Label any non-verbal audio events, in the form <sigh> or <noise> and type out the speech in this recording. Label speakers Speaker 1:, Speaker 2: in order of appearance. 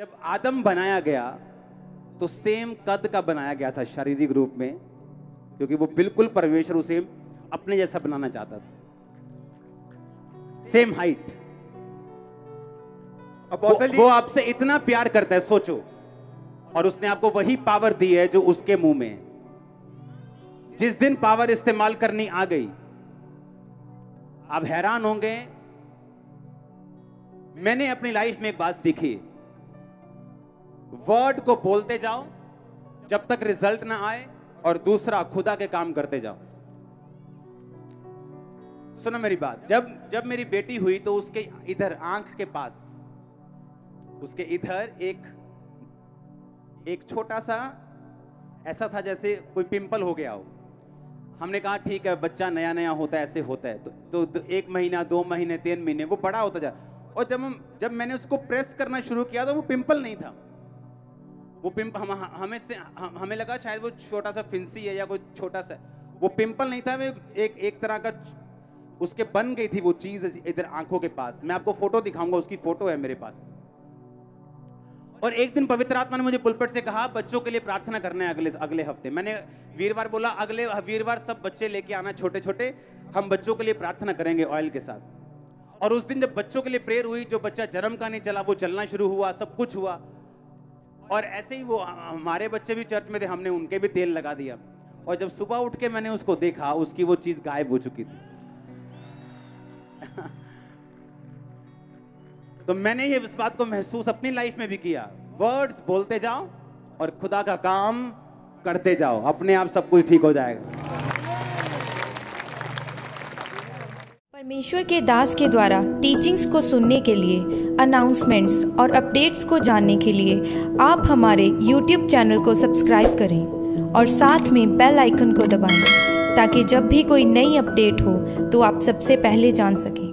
Speaker 1: जब आदम बनाया गया तो सेम कद का बनाया गया था शारीरिक रूप में क्योंकि वो बिल्कुल परमेश्वर उसे अपने जैसा बनाना चाहता था। सेम हाइट वो, वो आपसे इतना प्यार करता है सोचो। और उसने आपको वही पावर दी है जो उसके मुँह में है। जिस दिन पावर इस्तेमाल करनी आ गई आप हैरान होंगे। मैंने अपनी लाइफ में एक बात सीखी। वर्ड को बोलते जाओ जब तक रिज़ल्ट ना आए और दूसरा खुदा के काम करते जाओ। सुनो मेरी बात जब जब मेरी बेटी हुई तो उसके इधर आँख के पास उसके इधर एक एक छोटा सा ऐसा था जैसे कोई पिंपल हो गया हो। हमने कहा ठीक है बच्चा नया नया होता है ऐसे होता है। तो, तो, तो एक महीना दो महीने तीन महीने वो बड़ा होता जा और जब हम जब मैंने उसको प्रेस करना शुरू किया तो वो पिंपल नहीं था। वो पिंप हम हमें से हम, हमें लगा शायद वो छोटा सा फिंसी है या कोई छोटा सा। वो पिंपल नहीं था वो एक एक तरह का उसके बन गई थी वो चीज़ इधर आँखों के पास। मैं आपको फ़ोटो दिखाऊँगा उसकी फ़ोटो है मेरे पास। और एक दिन पवित्र आत्मा ने मुझे पुलपट से कहा बच्चों के लिए प्रार्थना करना है अगले अगले हफ़्ते। मैंने वीरवार बोला अगले वीरवार सब बच्चे लेके आना छोटे छोटे हम बच्चों के लिए प्रार्थना करेंगे ऑयल के साथ। और उस दिन जब बच्चों के लिए प्रेयर हुई जो बच्चा जन्म का नहीं चला वो चलना शुरू हुआ सब कुछ हुआ। और ऐसे ही वो हमारे बच्चे भी चर्च में थे, हमने उनके भी तेल लगा दिया। और जब सुबह उठ के मैंने उसको देखा, उसकी वो चीज़ गायब हो चुकी थी। <laughs> तो मैंने ये इस बात को महसूस अपनी लाइफ में भी किया। वर्ड्स बोलते जाओ और खुदा का काम करते जाओ। अपने आप सब कुछ ठीक हो जाएगा।
Speaker 2: परमेश्वर के दास के द्वारा टीचिंग्स को सुनने के लिए अनाउंसमेंट्स और अपडेट्स को जानने के लिए, आप हमारे यूट्यूब चैनल को सब्सक्राइब करें और साथ में बेल आइकन को दबाएँ ताकि जब भी कोई नई अपडेट हो तो आप सबसे पहले जान सकें।